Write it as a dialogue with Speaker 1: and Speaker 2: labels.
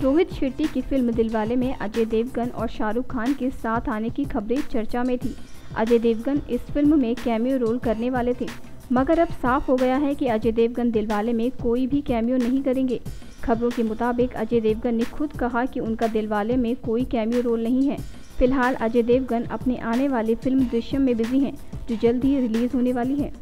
Speaker 1: रोहित शेट्टी की फ़िल्म दिलवाले में अजय देवगन और शाहरुख खान के साथ आने की खबरें चर्चा में थी। अजय देवगन इस फ़िल्म में कैमियो रोल करने वाले थे। मगर अब साफ़ हो गया है कि अजय देवगन दिलवाले में कोई भी कैमियो नहीं करेंगे। खबरों के मुताबिक अजय देवगन ने खुद कहा कि उनका दिलवाले में कोई कैमियो रोल नहीं है। फ़िलहाल अजय देवगन अपने आने वाली फ़िल्म दृश्यम में बिज़ी हैं, जो जल्द ही रिलीज़ होने वाली है।